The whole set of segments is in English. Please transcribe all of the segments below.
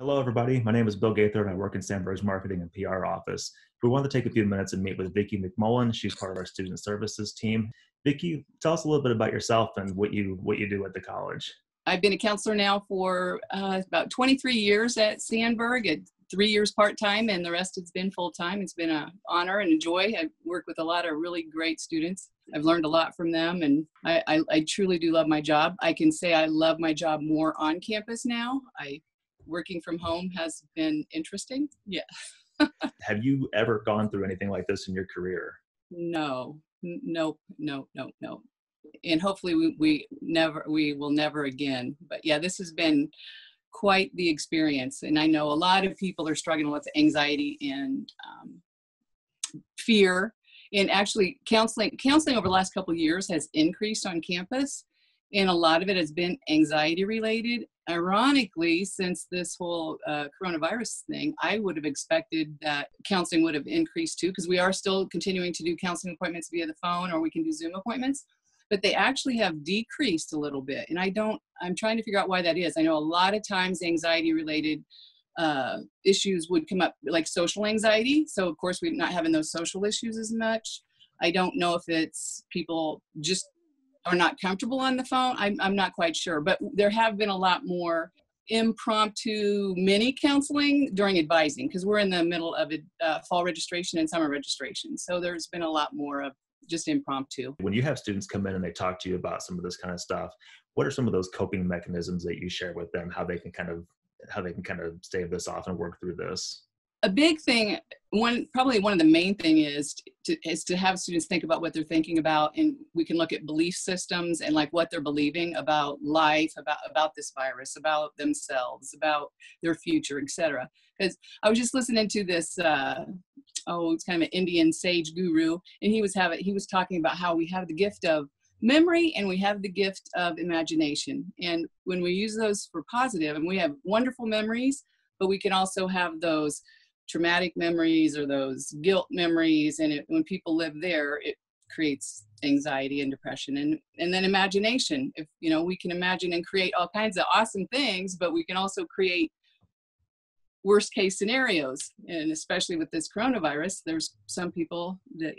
Hello, everybody. My name is Bill Gaither, and I work in Sandburg's marketing and PR office. We wanted to take a few minutes and meet with Vicki McMullin. She's part of our student services team. Vicki, tell us a little bit about yourself and what you what you do at the college. I've been a counselor now for uh, about 23 years at Sandburg, at three years part time, and the rest has been full time. It's been an honor and a joy. I've worked with a lot of really great students. I've learned a lot from them, and I, I, I truly do love my job. I can say I love my job more on campus now. I working from home has been interesting. Yeah. Have you ever gone through anything like this in your career? No, no, no, no, no. And hopefully we, we never, we will never again. But yeah, this has been quite the experience. And I know a lot of people are struggling with anxiety and um, fear. And actually, counseling counseling over the last couple of years has increased on campus, and a lot of it has been anxiety related ironically, since this whole uh, coronavirus thing, I would have expected that counseling would have increased too, because we are still continuing to do counseling appointments via the phone or we can do Zoom appointments. But they actually have decreased a little bit. And I don't, I'm trying to figure out why that is. I know a lot of times anxiety related uh, issues would come up, like social anxiety. So, of course, we're not having those social issues as much. I don't know if it's people just are not comfortable on the phone. I'm, I'm not quite sure, but there have been a lot more impromptu mini counseling during advising because we're in the middle of uh, fall registration and summer registration. So there's been a lot more of just impromptu. When you have students come in and they talk to you about some of this kind of stuff, what are some of those coping mechanisms that you share with them? How they can kind of how they can kind of stave this off and work through this? A big thing one probably one of the main thing is to, is to have students think about what they're thinking about and we can look at belief systems and like what they're believing about life about about this virus about themselves about their future etc because i was just listening to this uh, oh it's kind of an indian sage guru and he was having he was talking about how we have the gift of memory and we have the gift of imagination. And when we use those for positive and we have wonderful memories but we can also have those traumatic memories or those guilt memories and it, when people live there it creates anxiety and depression and and then imagination. If you know we can imagine and create all kinds of awesome things but we can also create worst case scenarios. And especially with this coronavirus there's some people that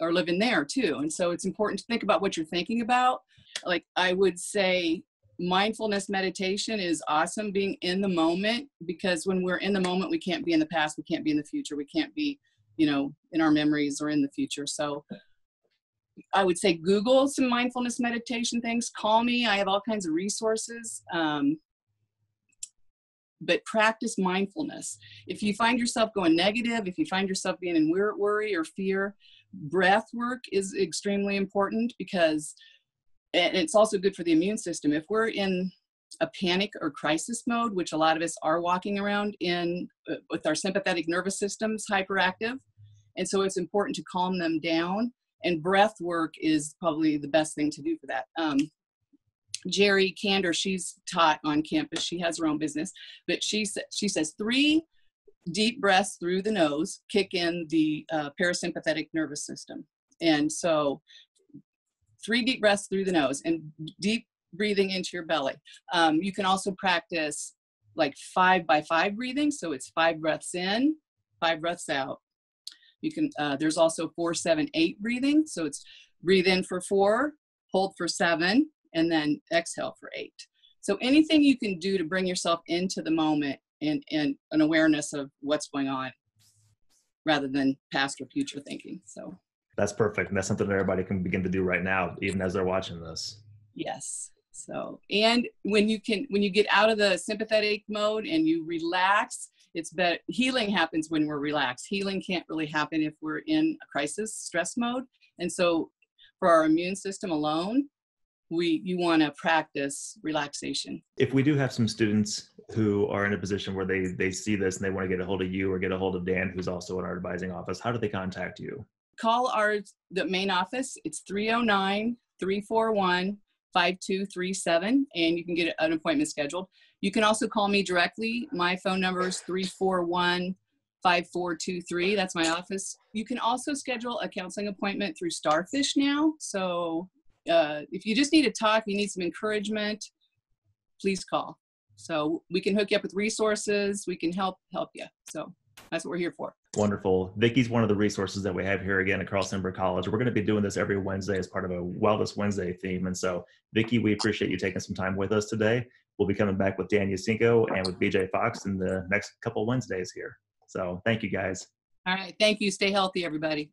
are living there too. And so it's important to think about what you're thinking about. Like i would say mindfulness meditation is awesome being in the moment because when we're in the moment we can't be in the past we can't be in the future we can't be you know in our memories or in the future. So i would say google some mindfulness meditation things call me i have all kinds of resources um, but practice mindfulness. If you find yourself going negative if you find yourself being in worry or fear breath work is extremely important because and it's also good for the immune system. If we're in a panic or crisis mode, which a lot of us are walking around in uh, with our sympathetic nervous systems hyperactive, and so it's important to calm them down. And breath work is probably the best thing to do for that. Um, Jerry Kander, she's taught on campus. She has her own business, but she she says three deep breaths through the nose kick in the uh, parasympathetic nervous system, and so three deep breaths through the nose and deep breathing into your belly. Um, you can also practice like five by five breathing. So it's five breaths in, five breaths out. You can, uh, there's also four, seven, eight breathing. So it's breathe in for four, hold for seven, and then exhale for eight. So anything you can do to bring yourself into the moment and, and an awareness of what's going on rather than past or future thinking. So that's perfect. And that's something that everybody can begin to do right now, even as they're watching this. Yes. So, and when you can, when you get out of the sympathetic mode and you relax, it's better. Healing happens when we're relaxed. Healing can't really happen if we're in a crisis stress mode. And so, for our immune system alone, we you want to practice relaxation. If we do have some students who are in a position where they they see this and they want to get a hold of you or get a hold of Dan, who's also in our advising office, how do they contact you? Call our the main office. It's 309 341 5237 and you can get an appointment scheduled. You can also call me directly. My phone number is 341 5423. That's my office. You can also schedule a counseling appointment through Starfish now. So uh, if you just need to talk, you need some encouragement, please call. So we can hook you up with resources. We can help help you. So that's what we're here for. Wonderful. Vicki's one of the resources that we have here again at Carl Sandburg College. We're going to be doing this every Wednesday as part of a Wellness Wednesday theme. And so, Vicki, we appreciate you taking some time with us today. We'll be coming back with Dan Yacinko and with BJ Fox in the next couple Wednesdays here. So thank you guys. All right. Thank you. Stay healthy, everybody.